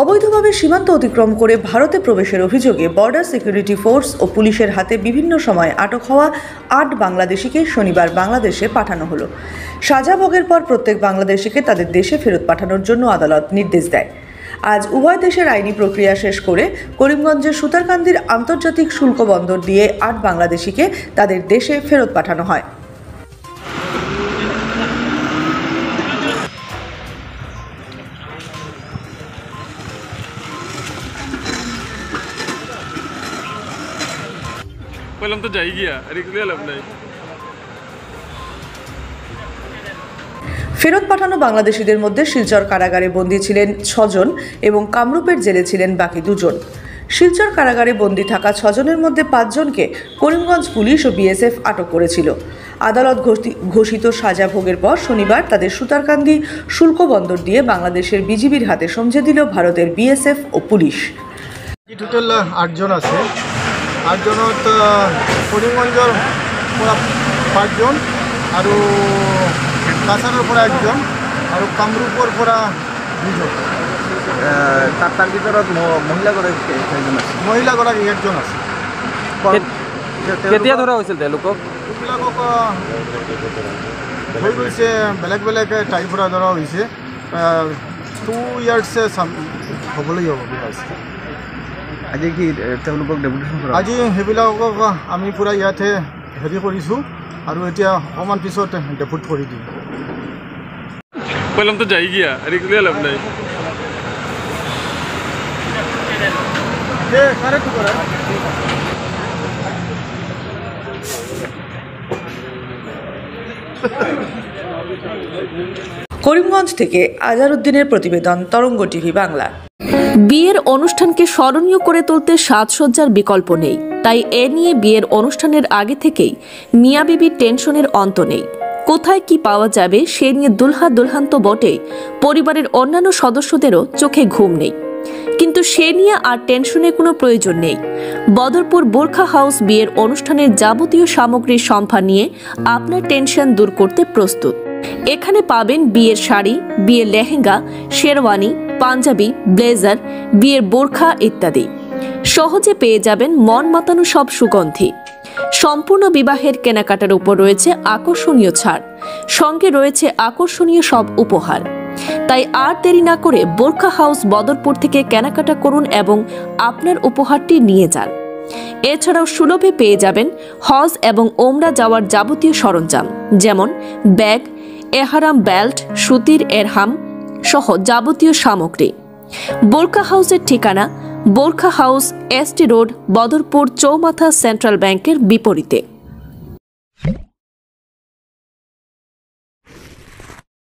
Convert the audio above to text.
অবৈধভাবে সীমান্ত অতিক্রম করে ভারতে প্রবেশের অভিযোগে বর্ডার সিকিউরিটি ফোর্স ও পুলিশের হাতে বিভিন্ন সময় আটক হওয়া আট বাংলাদেশিকে শনিবার বাংলাদেশে পাঠানো হলো। সাজা ভোগের পর প্রত্যেক বাংলাদেশিকে তাদের দেশে ফেরত পাঠানোর জন্য আদালত নির্দেশ দেয়। আজ উভয় দেশের আইনি প্রক্রিয়া শেষ করে করিমগঞ্জের সুতারকান্দির আন্তর্জাতিক শুল্ক বন্দর দিয়ে আট বাংলাদেশিকে তাদের দেশে ফেরত পাঠানো হয়। বললাম তো যাই গিয়া রিক্স দিয়ে লাভ নাই ফেরত পাঠানো বাংলাদেশিদের মধ্যে শিলচর কারাগারে বন্দী ছিলেন ছজন এবং কামরূপের জেলে ছিলেন বাকি দুজন। শিলচর কারাগারে বন্দী থাকা ছজনের মধ্যে পাঁচজনকে করিমগঞ্জ পুলিশ ও বিএসএফ আটক করেছিল। আদালত ঘোষিত সাজা ভোগের পর শনিবার তাদের সুতারকান্দি শুল্ক বন্দর দিয়ে বাংলাদেশের বিজিবির হাতে সমঝে দিল ভারতের বিএসএফ ও পুলিশ। এই টোটেল আঠজন আছে। আঠজনত কৰিমগঞ্জৰ পৰা পাঁচজন আৰু কাছাৰৰ পৰা একজন আৰু কামৰূপৰ পৰা দুজন। তাৰ ভিতৰত মহিলাগৰাকী কেই- কেইজন আছে? মহিলাগৰাকী একজন আছে। কেতিয়া ধৰা হৈছিল তেওঁলোকক? এইবিলাকক হৈ গৈছে বেলেগ বেলেগ ঠাইৰ পৰা ধৰা হৈছে। টু ইয়াৰ্ছ হ'বলৈ হ'ব আজি কি তেওঁলোকক ডেপুটেশ্যন কৰা আজি সেইবিলাকক আমি পূৰা ইয়াতে হেৰি কৰিছোঁ আৰু এতিয়া অকণমান পিছত ডেপুট কৰি দিম। তো যাই গিয়া রিক্স দিয়ে লাভ নাই? করিমগঞ্জ থেকে আজারউদ্দিনের প্রতিবেদন তরঙ্গ টিভি বাংলা। বিয়ের অনুষ্ঠানকে স্মরণীয় করে তুলতে সাজসজ্জার বিকল্প নেই। তাই এ নিয়ে বিয়ের অনুষ্ঠানের আগে থেকেই মিয়া বিবির টেনশনের অন্ত নেই। কোথায় কি পাওয়া যাবে সে নিয়ে দুলহা দুলহান তো বটেই পরিবারের অন্যান্য সদস্যদেরও চোখে ঘুম নেই। কিন্তু সে নিয়ে আর টেনশনের কোনো প্রয়োজন নেই। বদরপুর বোরখা হাউস বিয়ের অনুষ্ঠানের যাবতীয় সামগ্রীর সম্ভার নিয়ে আপনার টেনশন দূর করতে প্রস্তুত। এখানে পাবেন বিয়ের শাড়ি, বিয়ের লেহেঙ্গা, শেরওয়ানি পাঞ্জাবি, ব্লেজার, বিয়ের বোরখা ইত্যাদি। সহজে পেয়ে যাবেন মন মাতানো সব সুগন্ধি। সম্পূর্ণ বিবাহের কেনাকাটার উপর রয়েছে আকর্ষণীয় ছাড়। সঙ্গে রয়েছে আকর্ষণীয় সব উপহার। তাই আর দেরি না করে বোরখা হাউস বদরপুর থেকে কেনাকাটা করুন এবং আপনার উপহারটি নিয়ে যান। এছাড়াও সুলভে পেয়ে যাবেন হজ এবং ওমরা যাওয়ার যাবতীয় সরঞ্জাম, যেমন ব্যাগ, এহারাম বেল্ট, সুতির এরহাম সহ যাবতীয় সামগ্রী। বোরখা হাউসের ঠিকানা বোরখা হাউস এসটি রোড, বদরপুর, চৌমাথা সেন্ট্রাল ব্যাংকের বিপরীতে।